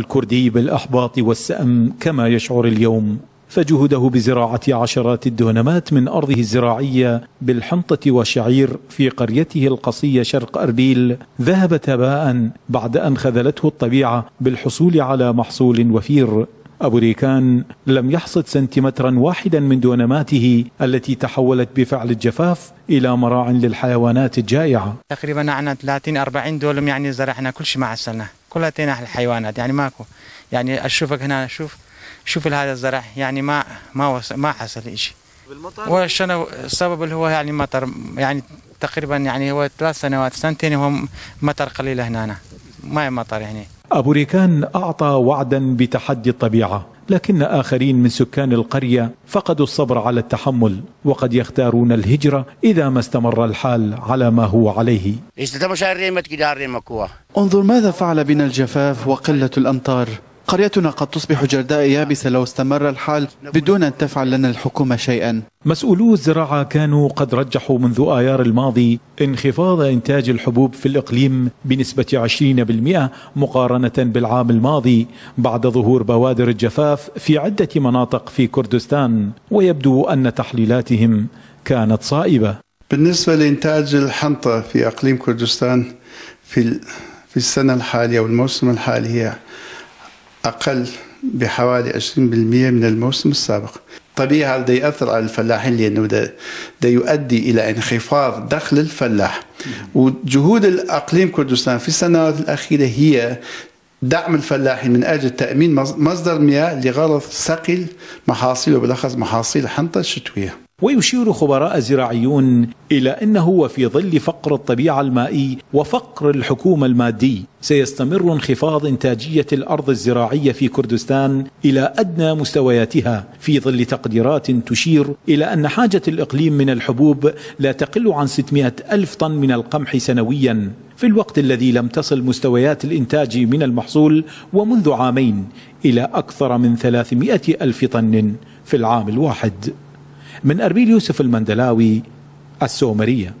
الكردي بالأحباط والسأم كما يشعر اليوم فجهوده بزراعة عشرات الدونمات من أرضه الزراعية بالحنطة والشعير في قريته القصية شرق أربيل ذهبت هباء بعد أن خذلته الطبيعة بالحصول على محصول وفير. أبو ريكان لم يحصد سنتيمترا واحدا من دونماته التي تحولت بفعل الجفاف إلى مراع للحيوانات الجائعة. تقريبا عنا 30 40 دولم يعني زرعنا كل شيء ما عسلنا كلها تينا الحيوانات يعني ماكو. يعني أشوفك هنا أشوف شوف هذا الزرع يعني ما ما وص... ما حصل شيء بالمطر والشنو السبب اللي هو يعني مطر يعني تقريبا يعني هو ثلاث سنوات سنتين هو مطر قليل هنا ما مطر يعني أبو ريكان أعطى وعدا بتحدي الطبيعة. لكن آخرين من سكان القرية فقدوا الصبر على التحمل وقد يختارون الهجرة إذا ما استمر الحال على ما هو عليه. انظر ماذا فعل بنا الجفاف وقلة الأمطار. قريتنا قد تصبح جرداء يابسة لو استمر الحال بدون أن تفعل لنا الحكومة شيئا. مسؤولو الزراعة كانوا قد رجحوا منذ آيار الماضي انخفاض إنتاج الحبوب في الإقليم بنسبة 20% مقارنة بالعام الماضي بعد ظهور بوادر الجفاف في عدة مناطق في كردستان ويبدو أن تحليلاتهم كانت صائبة. بالنسبة لإنتاج الحنطة في أقليم كردستان في في السنة الحالية والموسم الحالي هي أقل بحوالي 20% من الموسم السابق. طبيعي هذا يأثر على الفلاحين لأنه ده, ده يؤدي إلى انخفاض دخل الفلاح. وجهود الأقليم كردستان في السنوات الأخيرة هي دعم الفلاحين من أجل تأمين مصدر مياه لغرض سقي محاصيل وبالأخص محاصيل الحنطة الشتوية ويشير خبراء زراعيون إلى أنه وفي ظل فقر الطبيعة المائي وفقر الحكومة المادي سيستمر انخفاض إنتاجية الأرض الزراعية في كردستان إلى أدنى مستوياتها. في ظل تقديرات تشير إلى أن حاجة الإقليم من الحبوب لا تقل عن 600 ألف طن من القمح سنويا. في الوقت الذي لم تصل مستويات الإنتاج من المحصول ومنذ عامين إلى أكثر من 300 ألف طن في العام الواحد. من أربيل يوسف المندلاوي السومرية.